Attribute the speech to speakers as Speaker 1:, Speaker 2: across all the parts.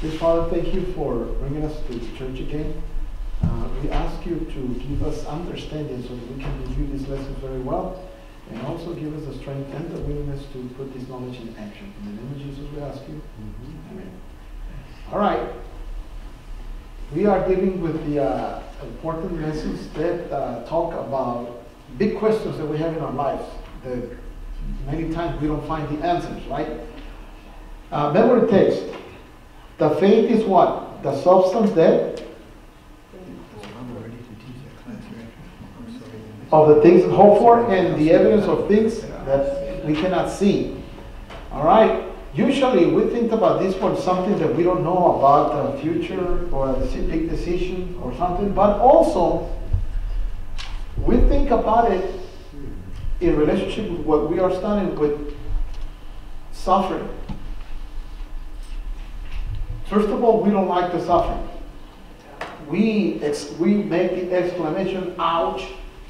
Speaker 1: Dear Father, thank you for bringing us to the church again. Uh, we ask you to give us understanding so that we can review these lessons very well and also give us the strength and the willingness to put this knowledge in action. In the name of Jesus, we ask you. Amen. All right. We are dealing with the uh, important lessons that uh, talk about big questions that we have in our lives that many times we don't find the answers, right? Uh, memory text. The faith is what? The substance that of the things hoped for and the evidence of things that we cannot see. All right. Usually we think about this for something that we don't know about the future or a big decision or something, but also we think about it in relationship with what we are studying with suffering. First of all, we don't like the suffering. We, we make the exclamation, ouch,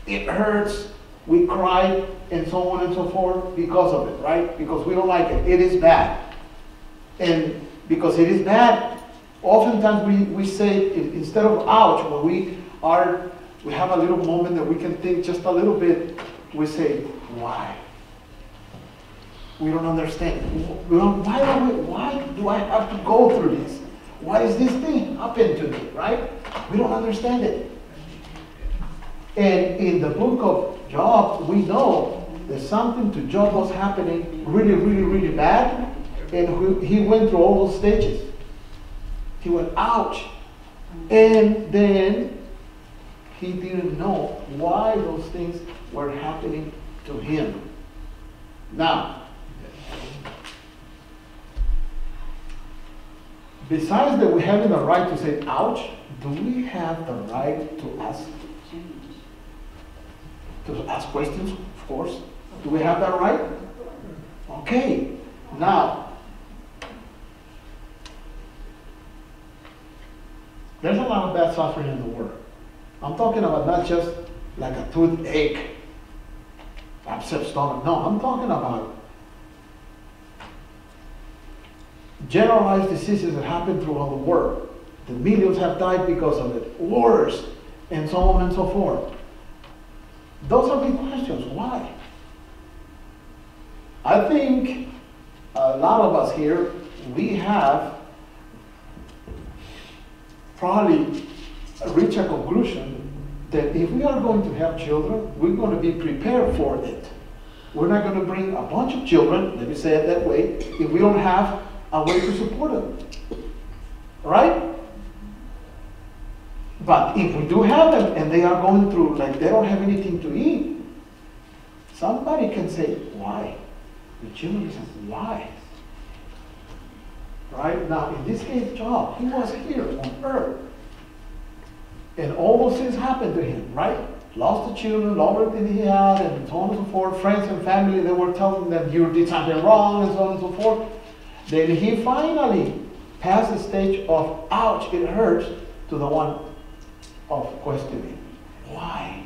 Speaker 1: it hurts, we cry, and so on and so forth because of it, right? Because we don't like it. It is bad. And because it is bad, oftentimes we, we say, instead of ouch, when we are, we have a little moment that we can think just a little bit, we say, why? We don't understand. We don't, why, do we, why do I have to go through this? Why is this thing happening to me, right? We don't understand it. And in the book of Job, we know that something to Job was happening really, really, really bad. And he went through all those stages. He went, ouch. And then he didn't know why those things were happening to him. Now, besides that we having the right to say ouch, do we have the right to ask to ask questions, of course? Do we have that right? Okay. Now, there's a lot of bad suffering in the world. I'm talking about not just like a toothache, upset stomach. No, I'm talking about generalized diseases that happen throughout the world. The millions have died because of it, wars, and so on and so forth. Those are big questions. Why? I think a lot of us here, we have probably reached a conclusion that if we are going to have children, we're going to be prepared for it. We're not going to bring a bunch of children, let me say it that way, if we don't have a way to support them. Right? But if we do have them and they are going through, like they don't have anything to eat, somebody can say, why? The children say, why? Right? Now, in this case, Job, he was here on earth. And all those things happened to him, right? Lost the children, lost everything he had, and so on and so forth. Friends and family, they were telling them you did something wrong, and so on and so forth. Then he finally passed the stage of, ouch, it hurts, to the one of questioning. Why?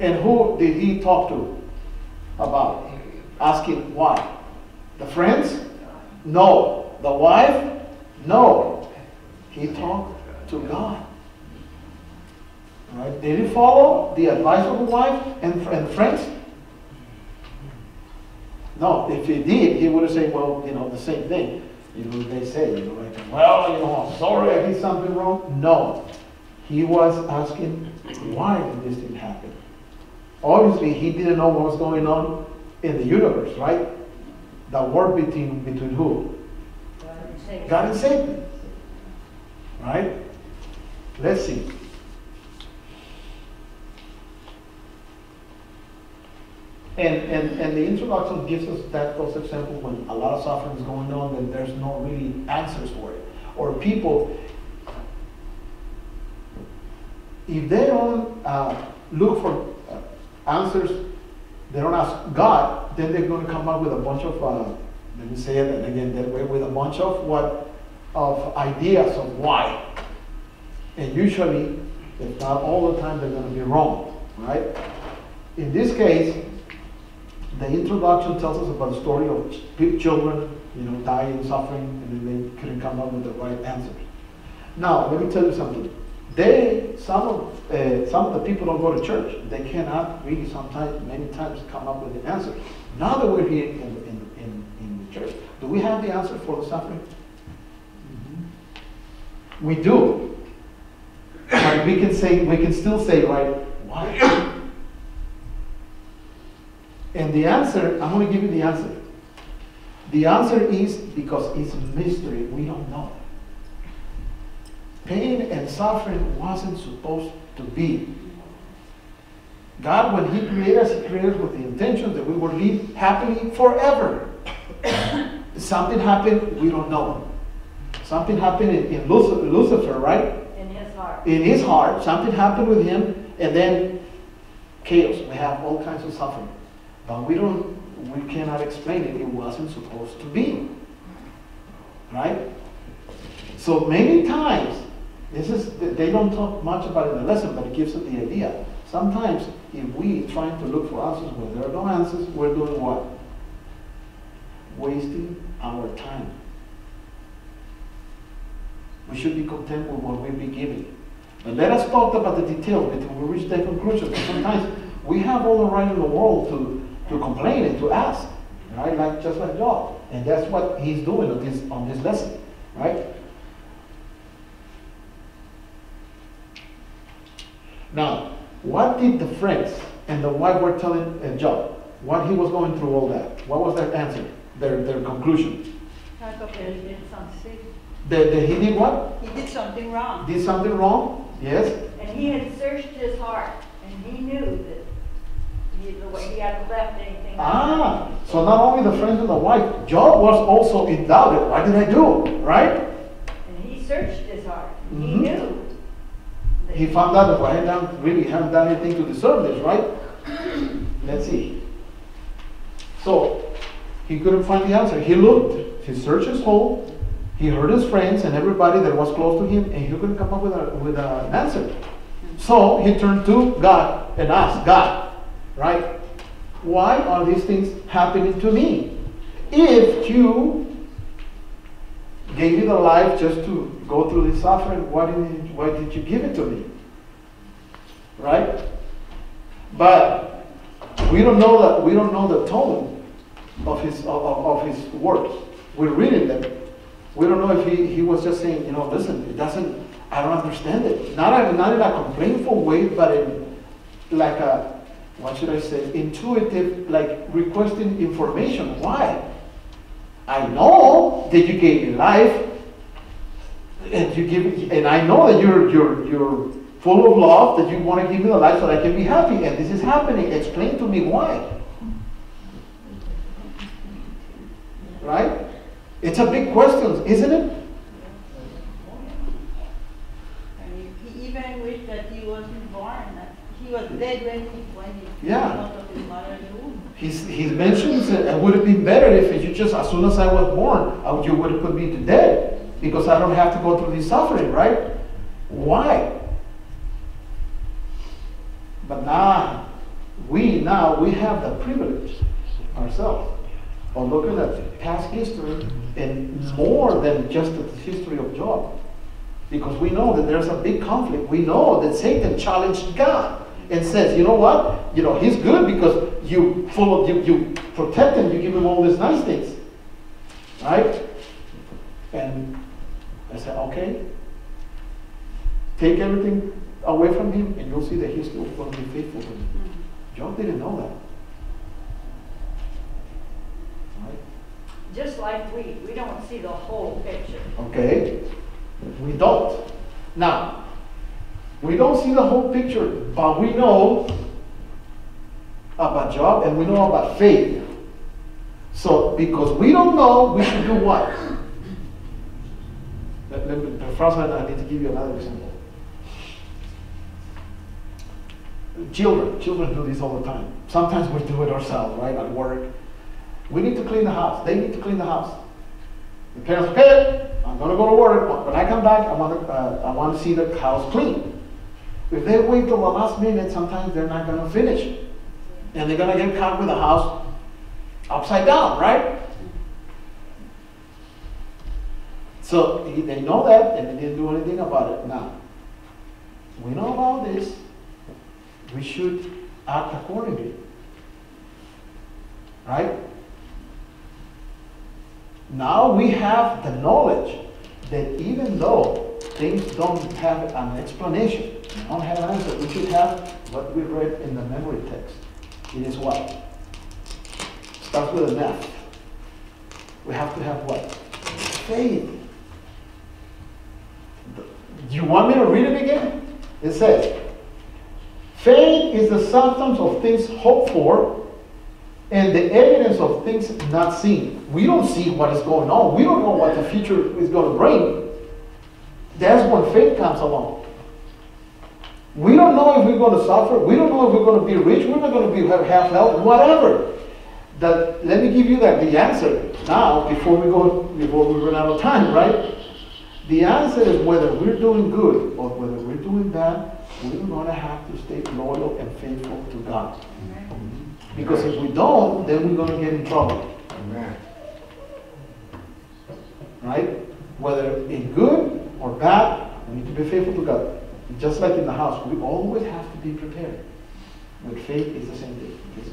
Speaker 1: And who did he talk to about asking why? The friends? No. The wife? No. He talked to God. Right? Did he follow the advice of the wife and, and friends? No. If he did, he would have said, well, you know, the same thing you know, they say, you know, like, well, you know, I'm sorry I did something wrong. No. He was asking, why did this thing happen? Obviously, he didn't know what was going on in the universe, right? The war between, between who? God and Satan. God and Satan. Right? Let's see. And, and, and the introduction gives us that those examples when a lot of suffering is going on and there's no really answers for it. Or people, if they don't uh, look for uh, answers, they don't ask God, then they're going to come up with a bunch of, uh, let me say it again that way, with a bunch of what, of ideas of why. And usually, if not all the time, they're going to be wrong, right? In this case, the introduction tells us about the story of children you know, dying, suffering, and then they couldn't come up with the right answer. Now, let me tell you something. They, some of, uh, some of the people don't go to church. They cannot really sometimes, many times, come up with the answer. Now that we're here in, in, in, in the church, do we have the answer for the suffering? We do. But we can say, we can still say, right, why? And the answer, I'm going to give you the answer. The answer is because it's a mystery. We don't know. Pain and suffering wasn't supposed to be. God, when He created us, He created us with the intention that we would live happily forever. Something happened, we don't know. Something happened in, in Lucifer, right?
Speaker 2: In his heart.
Speaker 1: In his heart, something happened with him, and then chaos. We have all kinds of suffering. But we don't, we cannot explain it. It wasn't supposed to be. Right? So many times, this is, they don't talk much about it in the lesson, but it gives us the idea. Sometimes, if we trying to look for answers where there are no answers, we're doing what? Wasting our time. We should be content with what we've been given. But let us talk about the details until we reach that conclusion. Sometimes we have all the right in the world to, to complain and to ask, right? Like just like Job. And that's what he's doing on this on this lesson, right? Now, what did the friends and the wife were telling uh, Job? What he was going through all that? What was their answer? Their their conclusion?
Speaker 2: Jacob did something.
Speaker 1: That, that he did what?
Speaker 2: He did something wrong.
Speaker 1: Did something wrong? Yes.
Speaker 2: And he had searched his heart, and he knew that he, he hadn't left anything.
Speaker 1: Ah, so not only the friends and the wife, Job was also in doubt. What did I do? Right?
Speaker 2: And he searched his heart. He
Speaker 1: Mhm.
Speaker 2: knew.
Speaker 1: He found out that I had done, really haven't done anything to deserve this, right? Let's see. So he couldn't find the answer. He looked, he searched his whole, he heard his friends and everybody that was close to him, and he couldn't come up with, a, with a- an answer. So he turned to God and asked God, right? Why are these things happening to me? If you gave me the life just to go through this suffering, why didn't why did you give it to me? Right? But we don't know that we don't know the tone of his of, of his words. We're reading them. We don't know if he, he was just saying, you know, listen, it doesn't I don't understand it. Not not in a complainful way, but in like a what should I say, intuitive, like requesting information. Why? I know that you gave me life, and you give, and I know that you're you're you're full of love, that you want to give me the life so that I can be happy, and this is happening. Explain to me why. Right? It's a big question, isn't it?
Speaker 2: And he, he even wished that he wasn't born. He was dead when he
Speaker 1: Yeah. He's, he mentions it, it would have been better if you just, as soon as I was born, I you would have put me to death because I don't have to go through this suffering, right? Why? But now, we now, we have the privilege ourselves of looking at past history and more than just the history of Job. Because we know that there's a big conflict. We know that Satan challenged God and says, you know what? You know, he's good because you full of you, you protect him, you give him all these nice things. Right? And I said, okay. Take everything away from him and you'll see that he's still going to be faithful to me. Mm-hmm. Job didn't know that. Right?
Speaker 2: Just like we, we don't see the whole picture.
Speaker 1: Okay? We don't. Now, we don't see the whole picture, but we know about Job and we know about faith. So, because we don't know, we should do what? Let, let me, I need to give you another example. Children, children do this all the time. Sometimes we do it ourselves, right, at work. We need to clean the house. They need to clean the house. The parents, okay, I'm gonna go to work, but when I come back, I wanna, uh, I wanna see the house clean. If they wait till the last minute, sometimes they're not gonna finish. And they're gonna get caught with the house upside down, right? So they know that and they didn't do anything about it. Now, we know about this, we should act accordingly. Right? Now we have the knowledge that even though things don't have an explanation, don't answer, we should have what we read in the memory text. It is what? Starts with a F. We have to have what? Faith. Do you want me to read it again? It says, faith is the substance of things hoped for and the evidence of things not seen. We don't see what is going on. We don't know what the future is going to bring. That's when faith comes along. We don't know if we're going to suffer. We don't know if we're going to be rich. We're not going to be have, health. Whatever. That let me give you that the answer now before we go before we run out of time, right? The answer is whether we're doing good or whether we're doing bad. We're going to have to stay loyal and faithful to God. Because if we don't, then we're going to get in trouble,
Speaker 3: Amen.
Speaker 1: right? Whether in good or bad, we need to be faithful to God. Just like in the house, we always have to be prepared. With faith, is the same thing. It's-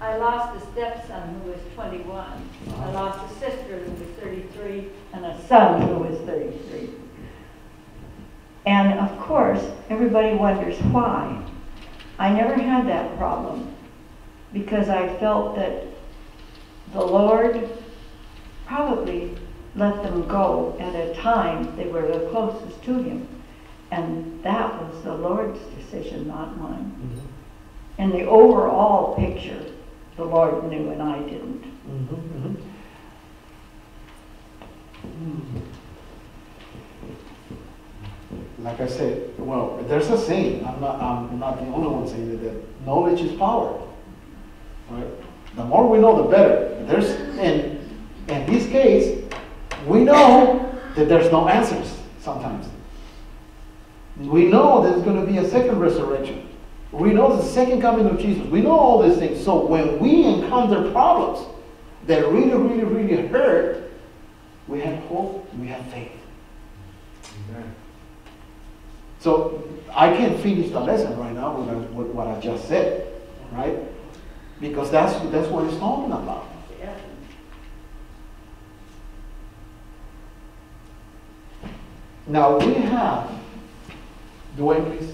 Speaker 4: I lost a stepson who was 21. I
Speaker 1: Uh-huh.
Speaker 4: lost a sister who was 33 and a son who was 33. And of course, everybody wonders why. I never had that problem because I felt that the Lord probably let them go at a time they were the closest to Him. And that was the Lord's decision, not mine. In the overall picture, the Lord knew and I didn't.
Speaker 1: Mhm, mhm. Like I said, well, there's a saying, I'm not, I'm not the only one saying it, that knowledge is power. Right? The more we know, the better. There's, in, in this case, we know that there's no answers sometimes. We know there's going to be a second resurrection. We know the second coming of Jesus. We know all these things. So when we encounter problems that really, really, really hurt, we have hope, we have faith.
Speaker 3: Amen.
Speaker 1: So I can't finish the lesson right now with, what- with what I just said, right? Because that's, that's what it's talking about. Now we have, Dwayne, please.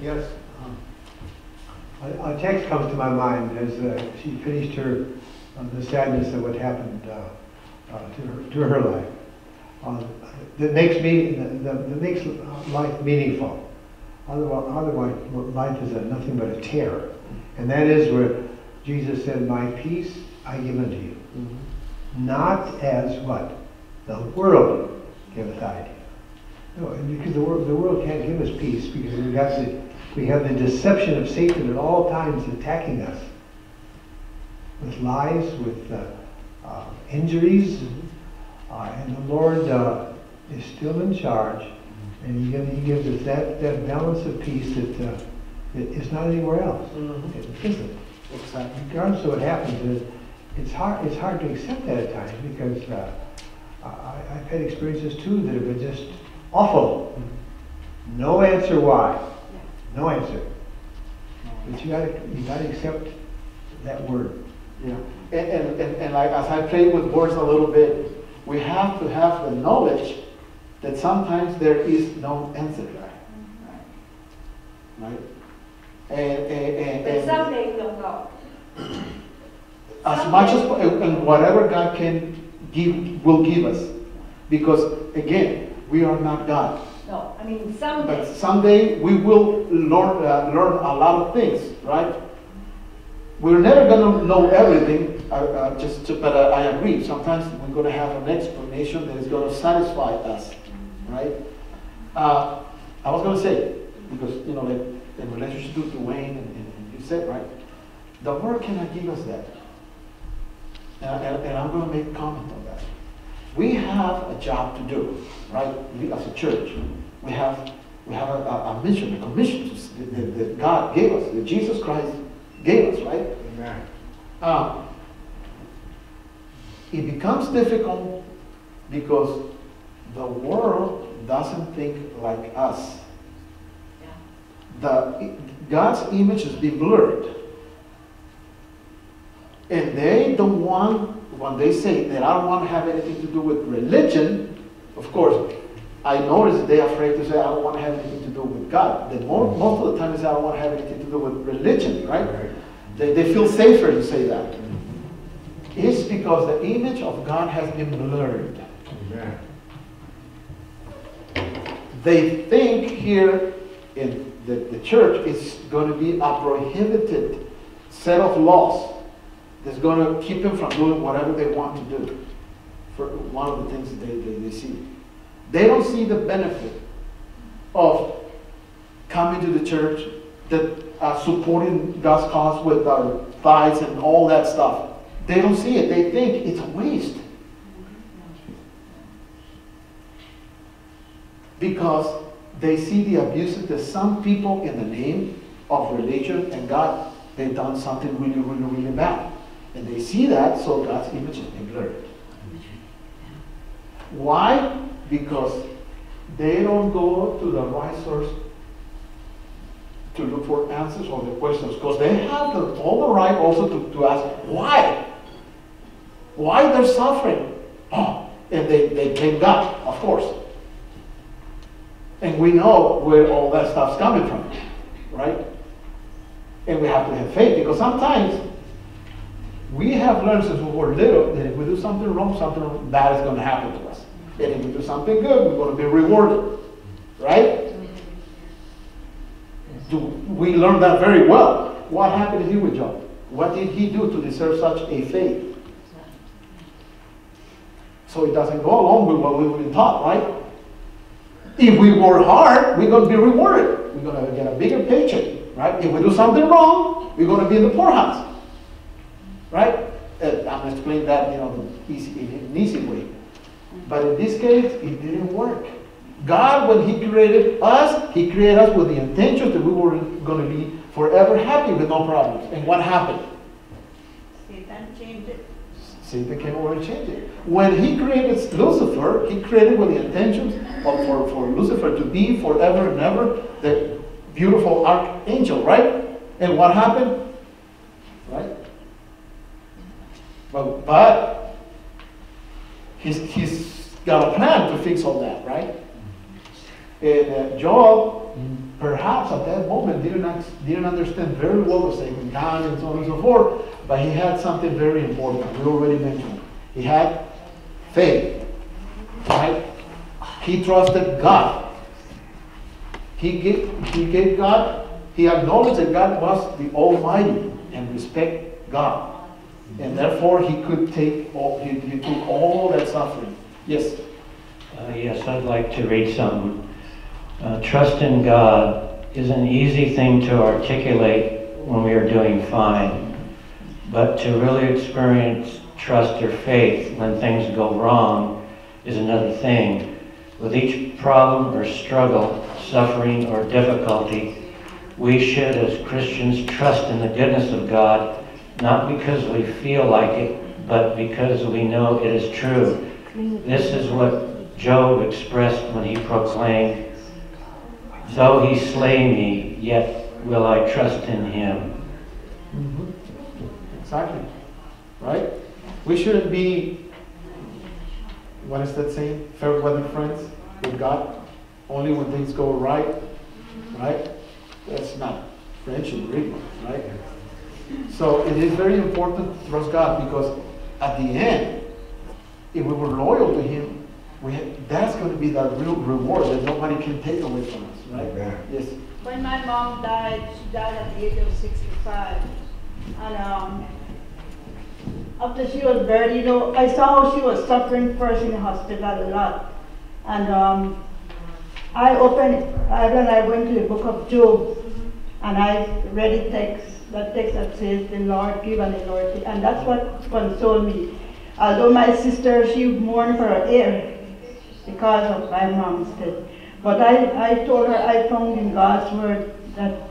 Speaker 5: Yes. um, A a text comes to my mind as uh, she finished her, uh, the sadness of what happened uh, uh, to her, to her life. Uh, That makes me, that that makes life meaningful. Otherwise, otherwise, life is a- nothing but a terror. And that is where Jesus said, "My peace I give unto you." Not as what? The world to you. No, and because the world, the world can't give us peace because we got the, we have the deception of Satan at all times attacking us with lies, with uh, uh, injuries, uh, and the Lord uh, is still in charge, and He gives, he gives us that, that balance of peace that uh, that is not anywhere else.
Speaker 1: Mhm.
Speaker 5: It isn't
Speaker 1: Exactly.
Speaker 5: regardless of what happens, it, it's hard, it's hard to accept that at times because uh, I, I've had experiences too that have been just awful. No answer why. No answer. But you gotta, you gotta accept that word.
Speaker 1: Yeah, and, and, and, and like, as I played with words a little bit, we have to have the knowledge that sometimes there is no answer, right? And, and, and.
Speaker 4: But
Speaker 1: and-
Speaker 4: someday we'll know.
Speaker 1: as much as and and whatever God can give will give us, because again, we are not God.
Speaker 4: No, I mean,
Speaker 1: But
Speaker 4: someday.
Speaker 1: someday we will learn uh, learn a lot of things, right? We're never gonna know everything. Uh, uh, just, to, but uh, I agree. Sometimes we're gonna have an explanation that is gonna satisfy us, right? Uh, I was gonna say because you know, like in relationship to Dwayne and, and, you said right, the word cannot give us that. And, and, and I'm going to make a comment on that. We have a job to do, right? We as a church, we have we have a, a, a mission, a commission that, that, that God gave us, that Jesus Christ gave us, right?
Speaker 3: Amen.
Speaker 1: Uh, it becomes difficult Because the world doesn't think like us. The, God's image has been blurred. And they don't want, when they say that I don't want to have anything to do with religion, of course, I notice that they're afraid to say I don't want to have anything to do with God. That more, mm-hmm. most of the time they say I don't want to have anything to do with religion, right? They, they feel safer to say that. It's because the image of God has been blurred.
Speaker 3: Amen.
Speaker 1: They think here in the, the church is going to be a prohibited set of laws that's going to keep them from doing whatever they want to do. For one of the things that they, they, they see. They don't see the benefit of coming to the church, that uh, supporting God's cause with our tithes and all that stuff. They don't see it. They think it's a waste. Because they see the abuses that some people in the name of religion and God, they've done something really, really, really bad. And they see that, so God's image been blurred. Why? Because they don't go to the right source to look for answers or the questions. Because they have the, all the right also to, to ask, why? Why they're suffering? Oh, and they, they blame God, of course. And we know where all that stuff's coming from, right? And we have to have faith because sometimes we have learned since we were little that if we do something wrong, something bad is going to happen to us. And if we do something good, we're going to be rewarded, right? Do, we learned that very well. What happened here with Job? What did he do to deserve such a fate? So it doesn't go along with what we've been taught, right? If we work hard, we're going to be rewarded. We're going to get a bigger paycheck, right? If we do something wrong, we're going to be in the poorhouse, right? Uh, I'm explaining that, you know, easy, in an easy way. But in this case, it didn't work. God, when He created us, He created us with the intention that we were going to be forever happy with no problems. And what happened?
Speaker 2: Satan changed it.
Speaker 1: Satan came over and changed it. When he created Lucifer, he created with the intentions of for, for Lucifer to be forever and ever the beautiful archangel, right? And what happened? Right? But, but he's, he's got a plan to fix all that, right? And uh, Job, perhaps at that moment, didn't, didn't understand very well the sacred God and so on and so forth, but he had something very important. We already mentioned. He had faith, right? He trusted God. He gave, he gave God, he acknowledged that God was the Almighty and respect God. And therefore, he could take all, he, he took all that suffering. Yes.
Speaker 6: Uh, Yes, I'd like to read some. Uh, Trust in God is an easy thing to articulate when we are doing fine, but to really experience trust or faith when things go wrong is another thing. With each problem or struggle, suffering or difficulty, we should, as Christians, trust in the goodness of God, not because we feel like it, but because we know it is true. This is what Job expressed when he proclaimed, Though he slay me, yet will I trust in him. Mm-hmm.
Speaker 1: Exactly. Right? We shouldn't be, what is that saying? Fair weather friends with God. Only when things go right. Right? That's not friendship, really. Right? So it is very important to trust God because at the end, if we were loyal to Him, we had, that's going to be the real reward that nobody can take away from us. Right?
Speaker 3: Amen.
Speaker 1: Yes.
Speaker 2: When my mom died, she died at the age of 65. And um, after she was buried, you know, I saw how she was suffering first in the hospital a lot. And um, I opened, I, then I went to the book of Job and I read the text, that text that says, the Lord give and the Lord take. And that's what consoled me. Although my sister, she mourned for her heir because of my mom's death. But I, I told her I found in God's word that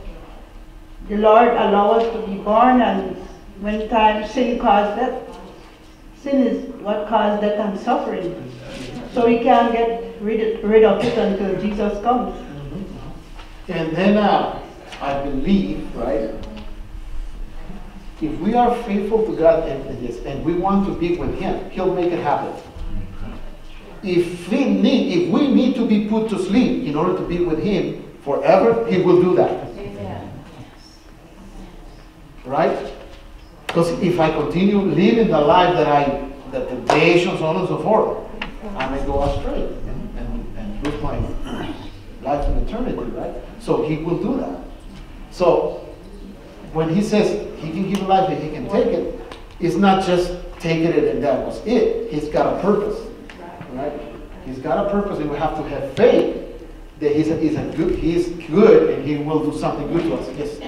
Speaker 2: the Lord allow us to be born and when time sin caused death, sin is what caused death and suffering. So we can't get rid, rid of it until Jesus comes.
Speaker 1: And then, uh, I believe, right? If we are faithful to God and, and yes, and we want to be with Him, He'll make it happen. If we need, if we need to be put to sleep in order to be with Him forever, He will do that,
Speaker 4: Amen.
Speaker 1: right? Because if I continue living the life that I, that the and so on and so forth, I may go astray and, and, and lose my life in eternity, right? So He will do that. So when He says He can give a life and He can take it, it's not just taking it and that was it. He's got a purpose, right? He's got a purpose, and we have to have faith that He's a, he's a good, He's good, and He will do something good to us. Yes.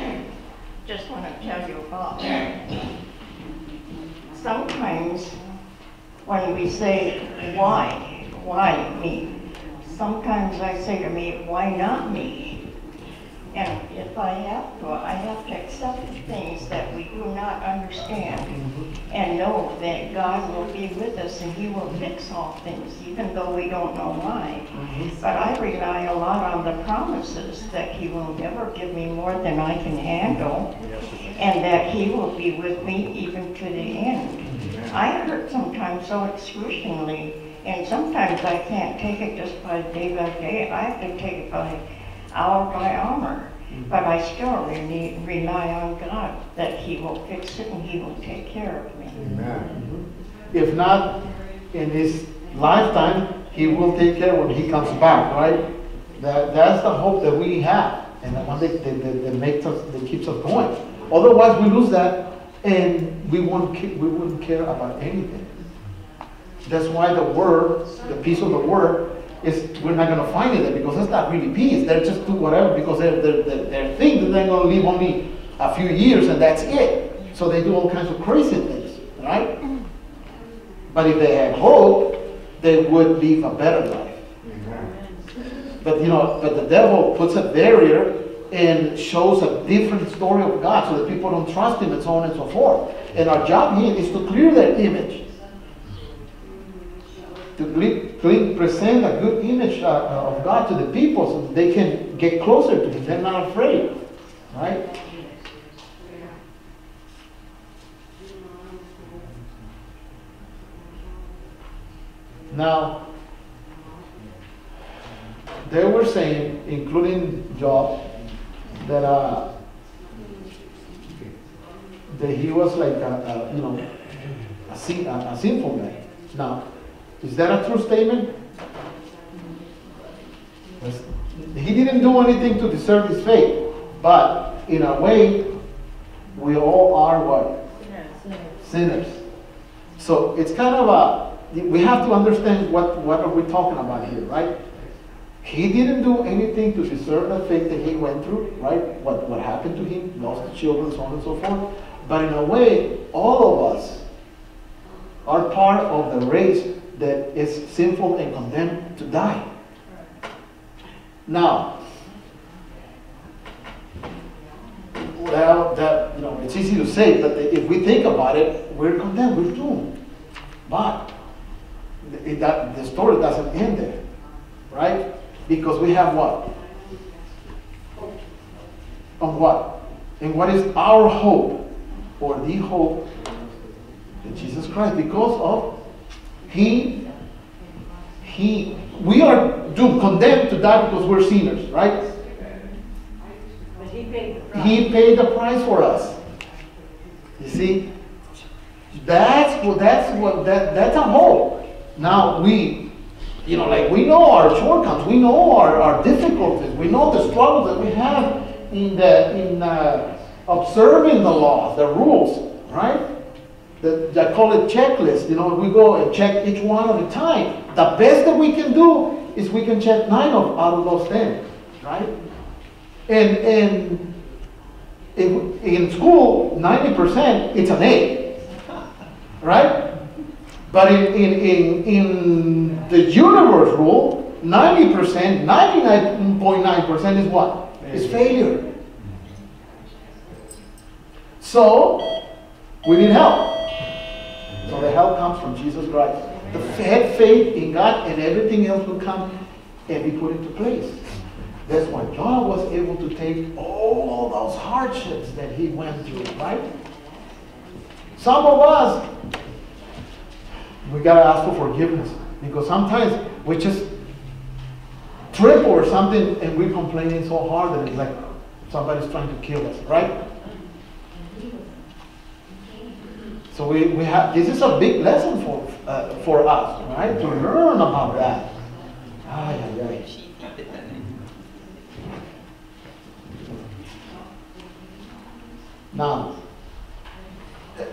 Speaker 4: Just want to tell you about, sometimes when we say, why, why me? Sometimes I say to me, why not me? And if I have to, I have to accept things that we do not understand and know that God will be with us and He will fix all things, even though we don't know why. Mm-hmm. But I rely a lot on the promises that He will never give me more than I can handle and that He will be with me even to the end. Mm-hmm. I hurt sometimes so excruciatingly, and sometimes I can't take it just by day by day. I have to take it by hour by armor. Mm-hmm. But I still really rely on God that He will fix it and He will take care of me.
Speaker 3: Amen. Mm-hmm.
Speaker 1: If not in His lifetime, He will take care when He comes back, right? That, that's the hope that we have, and the one that, that, that, that makes us, that keeps us going. Otherwise, we lose that, and we won't, we wouldn't care about anything. That's why the word, the peace of the word, is we're not gonna find it there because that's not really peace. They're just do whatever because they're they're they're, they're think that they're gonna live only a few years and that's it. So they do all kinds of crazy things, right? But if they had hope, they would live a better life.
Speaker 3: Amen.
Speaker 1: But you know, but the devil puts a barrier and shows a different story of God so that people don't trust him and so on and so forth. And our job here is to clear that image. To cle- present a good image uh, uh, of God to the people so they can get closer to him. They're not afraid. Right? Now, they were saying, including Job, that uh, that he was like a, a you know a, sin, a, a sinful man. Now, is that a true statement? He didn't do anything to deserve his fate, but in a way, we all are what sinners. So it's kind of a we have to understand what what are we talking about here, right? He didn't do anything to deserve the fate that he went through, right? What, what happened to him, lost the children, so on and so forth. But in a way, all of us are part of the race that is sinful and condemned to die. Now, well, that, you know, it's easy to say, but if we think about it, we're condemned, we're doomed. But it, that, the story doesn't end there, right? Because we have what? On what? And what is our hope? Or the hope in Jesus Christ. Because of He, He, we are doomed, condemned to die because we're sinners, right?
Speaker 4: But He paid the price.
Speaker 1: He paid the price for us. You see? That's what that's what that that's a hope. Now we you know, like we know our shortcomings, we know our, our difficulties, we know the struggles that we have in the in uh, observing the laws, the rules, right? The, I call it checklist. You know, we go and check each one at a time. The best that we can do is we can check nine of out of those ten, right? And and in, in school, ninety percent it's an A, right? But in, in, in, in the universe rule, 90%, 99.9% is what? Is failure. So, we need help. So the help comes from Jesus Christ. the had faith in God, and everything else will come and be put into place. That's why Job was able to take all those hardships that he went through, right? Some of us, we gotta ask for forgiveness because sometimes we just trip or something and we're complaining so hard that it's like somebody's trying to kill us, right? So we, we have, this is a big lesson for, uh, for us, right? To learn about that. Ay, ay, ay. Now,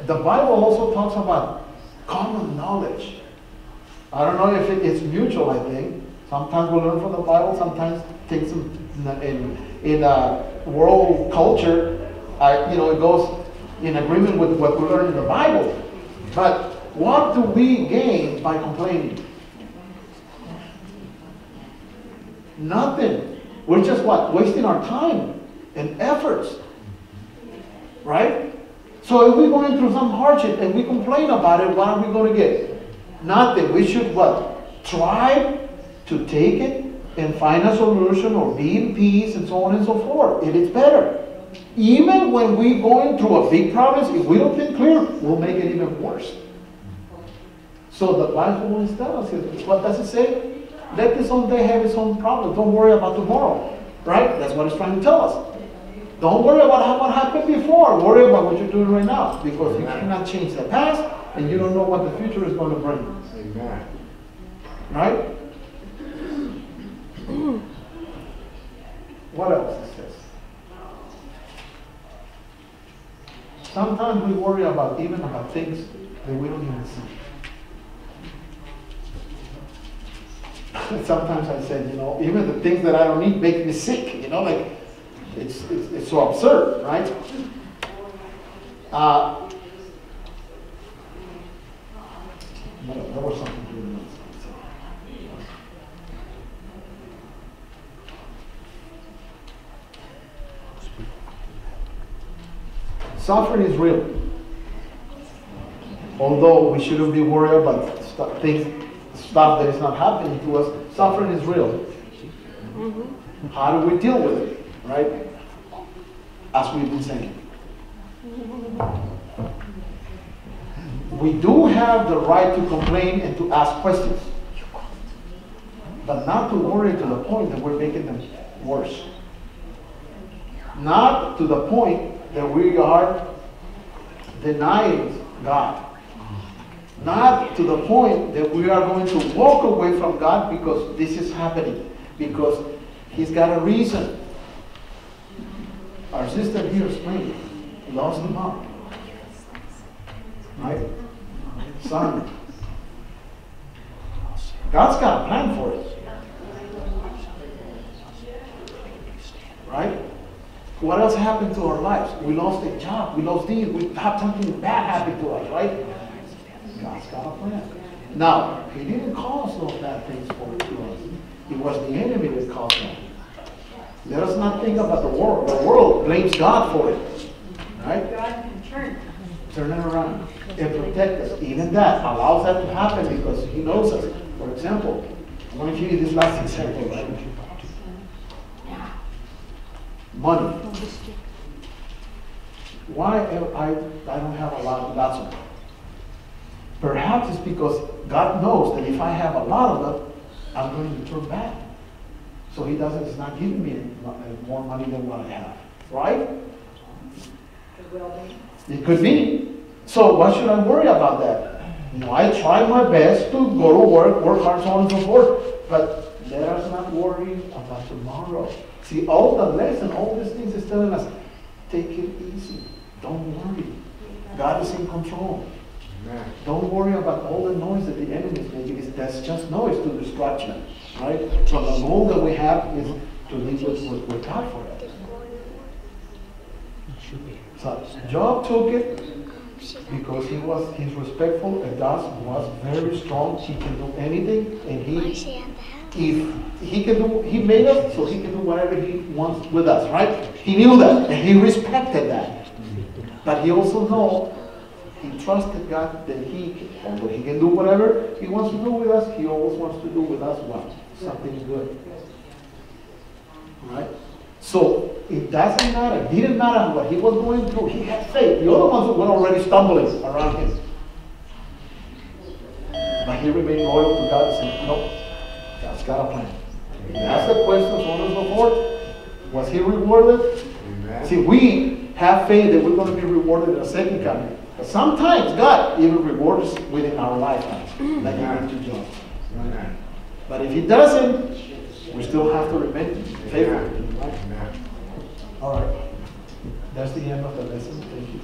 Speaker 1: the Bible also talks about common knowledge. I don't know if it, it's mutual, I think. Sometimes we learn from the Bible, sometimes things in, in, in uh, world culture, you know, it goes in agreement with what we learn in the Bible. But what do we gain by complaining? Nothing. We're just what? Wasting our time and efforts. Right? So if we're going through some hardship and we complain about it, what are we going to get? Nothing. We should what? Try to take it and find a solution or be in peace and so on and so forth. It is better. Even when we're going through a big problem, if we don't think clear, we'll make it even worse. So the Bible always tells us, what does it say? Let this own day have its own problem. Don't worry about tomorrow. Right? That's what it's trying to tell us. Don't worry about what happened before. Worry about what you're doing right now. Because you cannot change the past and you don't know what the future is going to bring.
Speaker 3: Amen.
Speaker 1: Right? What else is this? Sometimes we worry about even about things that we don't even see. Sometimes I said, you know, even the things that I don't need make me sick, you know, like it's, it's, it's so absurd, right? Uh, there was something to do. Suffering is real. Although we shouldn't be worried about stuff, things, stuff that is not happening to us, suffering is real. Mm-hmm. How do we deal with it, right? As we've been saying. We do have the right to complain and to ask questions, but not to worry to the point that we're making them worse. Not to the point that we are denying God. Not to the point that we are going to walk away from God because this is happening, because He's got a reason. Our sister here explained, lost him up. Right? Son. God's got a plan for it. Right? What else happened to our lives? We lost a job. We lost these. We had something bad happen to us, right? God's got a plan. Now, He didn't cause those bad things for us. It was the enemy that caused them. Let us not think about the world. The world blames God for it. Right?
Speaker 2: God can turn.
Speaker 1: Turn it around and protect us. Even that allows that to happen because He knows us. For example, I'm going to give you this last example, right? Money. Why I, I don't have a lot, lots of money? Perhaps it's because God knows that if I have a lot of them, I'm going to turn back. So He doesn't, He's not giving me uh, more money than what I have. Right? It could be. So why should I worry about that? You know, I try my best to go to work, work hard, so on and so forth. But let us not worry about tomorrow. See, all the lesson, all these things is telling us, take it easy. Don't worry. God is in control.
Speaker 3: Amen.
Speaker 1: Don't worry about all the noise that the enemy is making. It's, that's just noise to distract you. Right? So the goal that we have is to live with, with, with God forever. So Job took it because he was he's respectful and thus was very strong. He can do anything and he if he can do he made us so he can do whatever he wants with us, right? He knew that and he respected that. But he also know he trusted God that he, although he can do whatever he wants to do with us, he always wants to do with us what? Something good. Right? So it doesn't matter, it didn't matter what he was going through, he had faith. The other ones were already stumbling around him. But he remained loyal to God and said, no, God's got a plan. He asked the question, so on and so forth. Was he rewarded? See, we have faith that we're going to be rewarded in a second coming. But sometimes God even rewards within our lifetimes, like he did to Job. But if he doesn't, we still have to remain faithful. All right. That's the end of the lesson. Thank you.